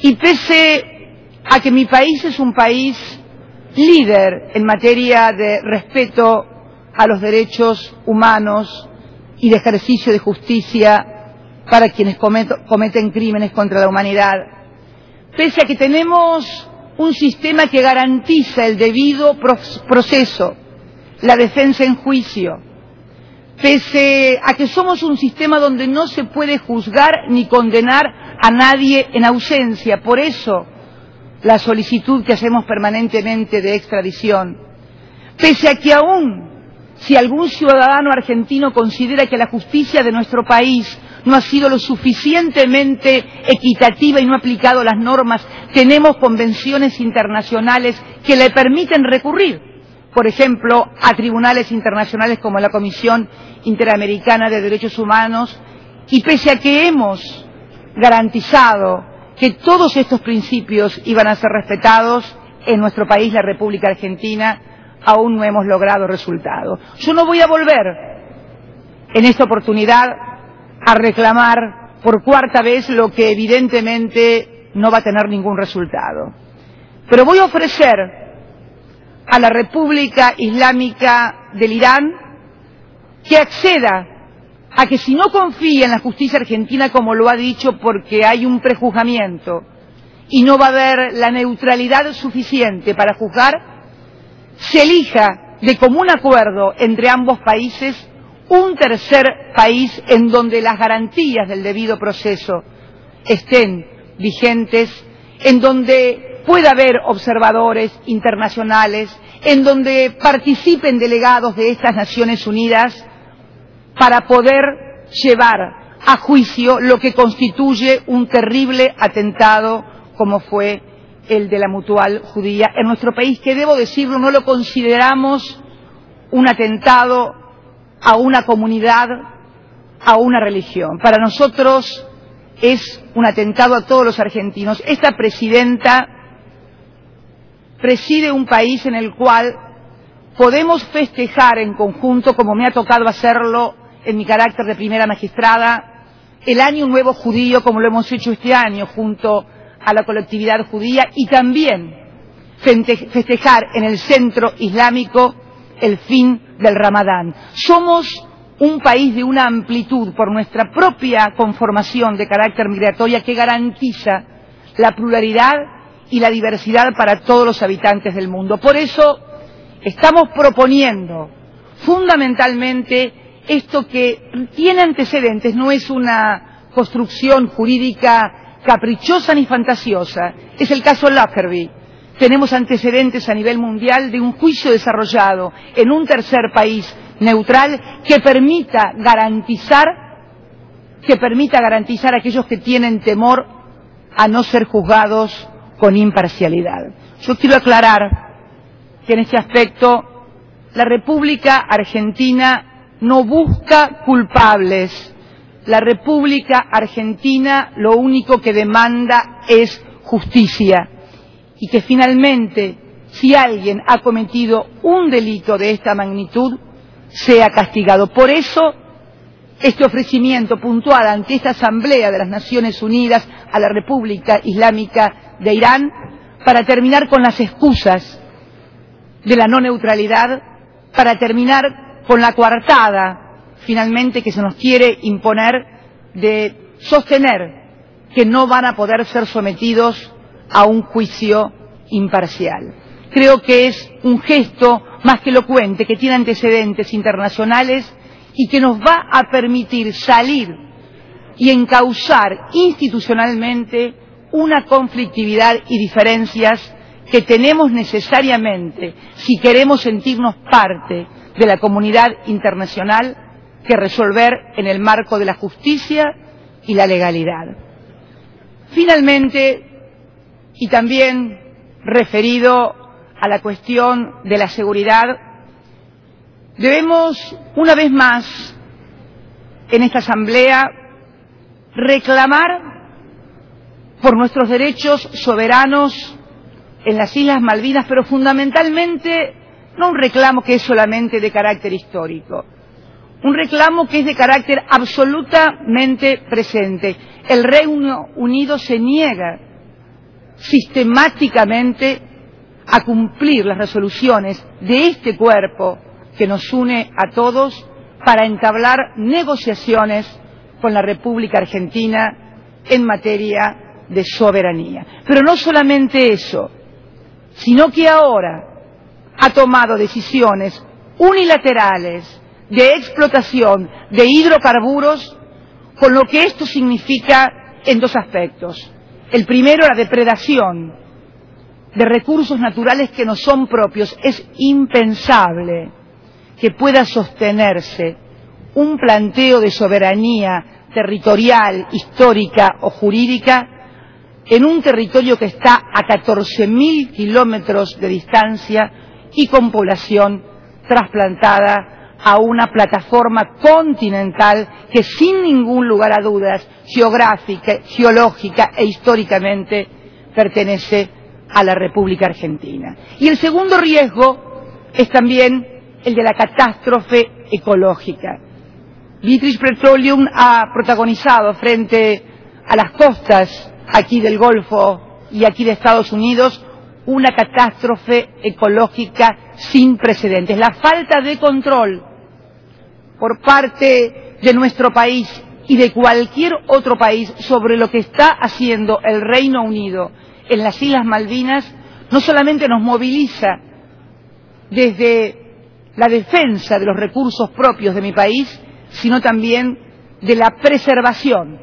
Y pese a que mi país es un país líder en materia de respeto a los derechos humanos y de ejercicio de justicia para quienes cometen crímenes contra la humanidad, pese a que tenemos un sistema que garantiza el debido proceso, la defensa en juicio, pese a que somos un sistema donde no se puede juzgar ni condenar a nadie en ausencia. Por eso, la solicitud que hacemos permanentemente de extradición. Pese a que aún, si algún ciudadano argentino considera que la justicia de nuestro país no ha sido lo suficientemente equitativa y no ha aplicado las normas, tenemos convenciones internacionales que le permiten recurrir por ejemplo, a tribunales internacionales como la Comisión Interamericana de Derechos Humanos, y pese a que hemos garantizado que todos estos principios iban a ser respetados en nuestro país, la República Argentina, aún no hemos logrado resultado. Yo no voy a volver en esta oportunidad a reclamar por cuarta vez lo que evidentemente no va a tener ningún resultado. Pero voy a ofrecer a la República Islámica del Irán que acceda a que si no confía en la justicia argentina como lo ha dicho porque hay un prejuzgamiento y no va a haber la neutralidad suficiente para juzgar, se elija de común acuerdo entre ambos países un tercer país en donde las garantías del debido proceso estén vigentes, en donde pueda haber observadores internacionales, en donde participen delegados de estas Naciones Unidas para poder llevar a juicio lo que constituye un terrible atentado como fue el de la mutual judía en nuestro país, que debo decirlo, no lo consideramos un atentado a una comunidad, a una religión. Para nosotros es un atentado a todos los argentinos. Esta presidenta preside un país en el cual podemos festejar en conjunto, como me ha tocado hacerlo en mi carácter de primera magistrada, el Año Nuevo Judío, como lo hemos hecho este año junto a la colectividad judía, y también festejar en el centro islámico el fin del Ramadán. Somos un país de una amplitud por nuestra propia conformación de carácter migratoria que garantiza la pluralidad y la diversidad para todos los habitantes del mundo. Por eso estamos proponiendo fundamentalmente esto que tiene antecedentes, no es una construcción jurídica caprichosa ni fantasiosa, es el caso Lockerbie. Tenemos antecedentes a nivel mundial de un juicio desarrollado en un tercer país neutral que permita garantizar que permita garantizar a aquellos que tienen temor a no ser juzgados con imparcialidad. Yo quiero aclarar que en este aspecto la República Argentina no busca culpables. La República Argentina lo único que demanda es justicia y que finalmente si alguien ha cometido un delito de esta magnitud sea castigado. Por eso este ofrecimiento puntual ante esta Asamblea de las Naciones Unidas a la República Islámica de Irán para terminar con las excusas de la no neutralidad, para terminar con la coartada finalmente que se nos quiere imponer de sostener que no van a poder ser sometidos a un juicio imparcial. Creo que es un gesto más que elocuente, que tiene antecedentes internacionales y que nos va a permitir salir y encauzar institucionalmente una conflictividad y diferencias que tenemos necesariamente, si queremos sentirnos parte de la comunidad internacional, que resolver en el marco de la justicia y la legalidad. Finalmente, y también referido a la cuestión de la seguridad, debemos, una vez más, en esta Asamblea, reclamar por nuestros derechos soberanos en las Islas Malvinas, pero fundamentalmente no un reclamo que es solamente de carácter histórico, un reclamo que es de carácter absolutamente presente. El Reino Unido se niega sistemáticamente a cumplir las resoluciones de este cuerpo que nos une a todos para entablar negociaciones con la República Argentina en materia de soberanía. Pero no solamente eso, sino que ahora ha tomado decisiones unilaterales de explotación de hidrocarburos, con lo que esto significa en dos aspectos. El primero, la depredación de recursos naturales que no son propios. Es impensable que pueda sostenerse un planteo de soberanía territorial, histórica o jurídica en un territorio que está a 14.000 kilómetros de distancia y con población trasplantada a una plataforma continental que sin ningún lugar a dudas geográfica, geológica e históricamente pertenece a la República Argentina. Y el segundo riesgo es también el de la catástrofe ecológica. British Petroleum ha protagonizado frente a las costas aquí del Golfo y aquí de Estados Unidos una catástrofe ecológica sin precedentes. La falta de control por parte de nuestro país y de cualquier otro país sobre lo que está haciendo el Reino Unido en las Islas Malvinas no solamente nos moviliza desde la defensa de los recursos propios de mi país, sino también de la preservación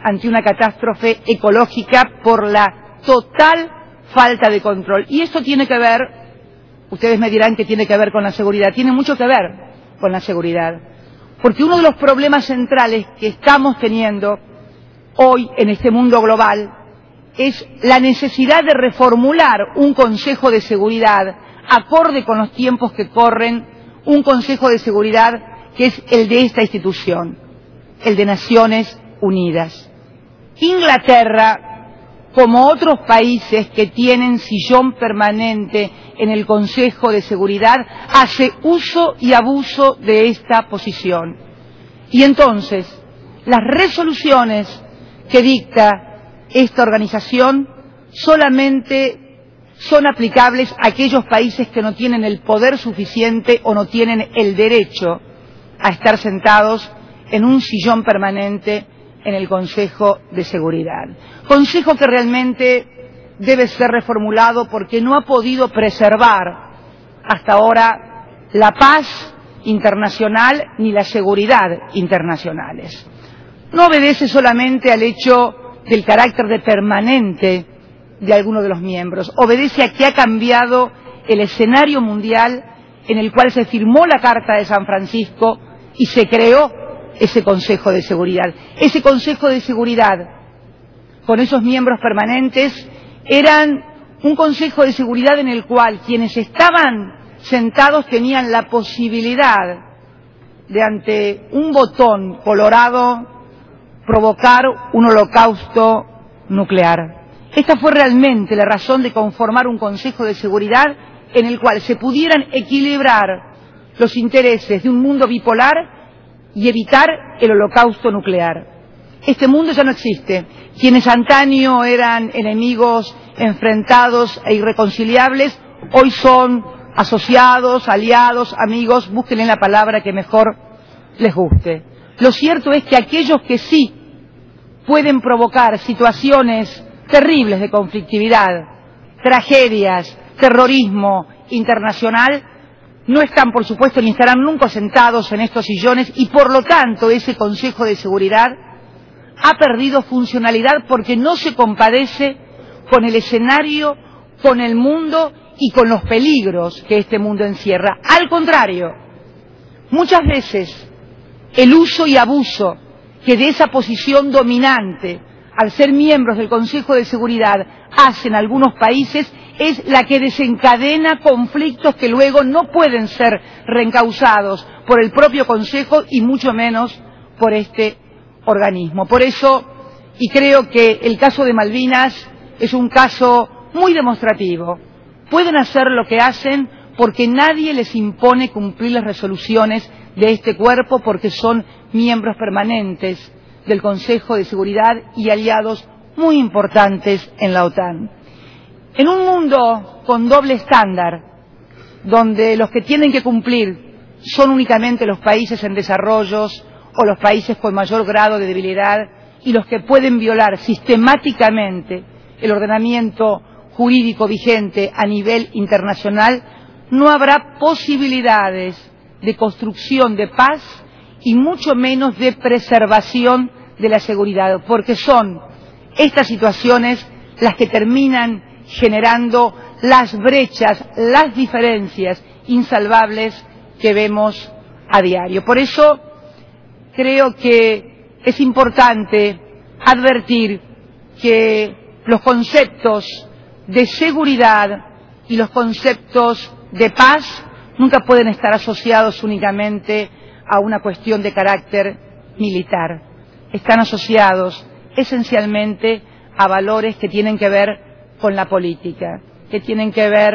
ante una catástrofe ecológica por la total falta de control. Y esto tiene que ver, ustedes me dirán que tiene que ver con la seguridad, tiene mucho que ver con la seguridad. Porque uno de los problemas centrales que estamos teniendo hoy en este mundo global es la necesidad de reformular un Consejo de Seguridad acorde con los tiempos que corren, un Consejo de Seguridad que es el de esta institución, el de Naciones Unidas. Inglaterra, como otros países que tienen sillón permanente en el Consejo de Seguridad, hace uso y abuso de esta posición. Y entonces, las resoluciones que dicta esta organización solamente son aplicables a aquellos países que no tienen el poder suficiente o no tienen el derecho a estar sentados en un sillón permanente en el Consejo de Seguridad. Consejo que realmente debe ser reformulado porque no ha podido preservar hasta ahora la paz internacional ni la seguridad internacionales. No obedece solamente al hecho del carácter de permanente de algunos de los miembros. Obedece a que ha cambiado el escenario mundial en el cual se firmó la Carta de San Francisco y se creó ese Consejo de Seguridad. Ese Consejo de Seguridad, con esos miembros permanentes, eran un Consejo de Seguridad en el cual quienes estaban sentados tenían la posibilidad de ante un botón colorado provocar un holocausto nuclear. Esta fue realmente la razón de conformar un Consejo de Seguridad en el cual se pudieran equilibrar los intereses de un mundo bipolar y evitar el holocausto nuclear. Este mundo ya no existe. Quienes antaño eran enemigos enfrentados e irreconciliables, hoy son asociados, aliados, amigos, busquen la palabra que mejor les guste. Lo cierto es que aquellos que sí pueden provocar situaciones terribles de conflictividad, tragedias, terrorismo internacional, no están, por supuesto, ni estarán nunca sentados en estos sillones y, por lo tanto, ese Consejo de Seguridad ha perdido funcionalidad porque no se compadece con el escenario, con el mundo y con los peligros que este mundo encierra. Al contrario, muchas veces el uso y abuso que de esa posición dominante, al ser miembros del Consejo de Seguridad, hacen algunos países, es la que desencadena conflictos que luego no pueden ser reencausados por el propio Consejo y mucho menos por este organismo. Por eso, y creo que el caso de Malvinas es un caso muy demostrativo, pueden hacer lo que hacen porque nadie les impone cumplir las resoluciones de este cuerpo porque son miembros permanentes del Consejo de Seguridad y aliados muy importantes en la OTAN. En un mundo con doble estándar, donde los que tienen que cumplir son únicamente los países en desarrollo o los países con mayor grado de debilidad y los que pueden violar sistemáticamente el ordenamiento jurídico vigente a nivel internacional, no habrá posibilidades de construcción de paz y mucho menos de preservación de la seguridad, porque son estas situaciones las que terminan generando las brechas, las diferencias insalvables que vemos a diario. Por eso creo que es importante advertir que los conceptos de seguridad y los conceptos de paz nunca pueden estar asociados únicamente a una cuestión de carácter militar. Están asociados esencialmente a valores que tienen que ver con la política, que tienen que ver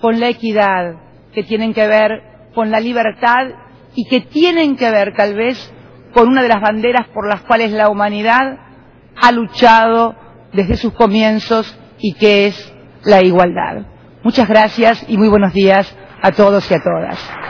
con la equidad, que tienen que ver con la libertad y que tienen que ver tal vez con una de las banderas por las cuales la humanidad ha luchado desde sus comienzos y que es la igualdad. Muchas gracias y muy buenos días a todos y a todas.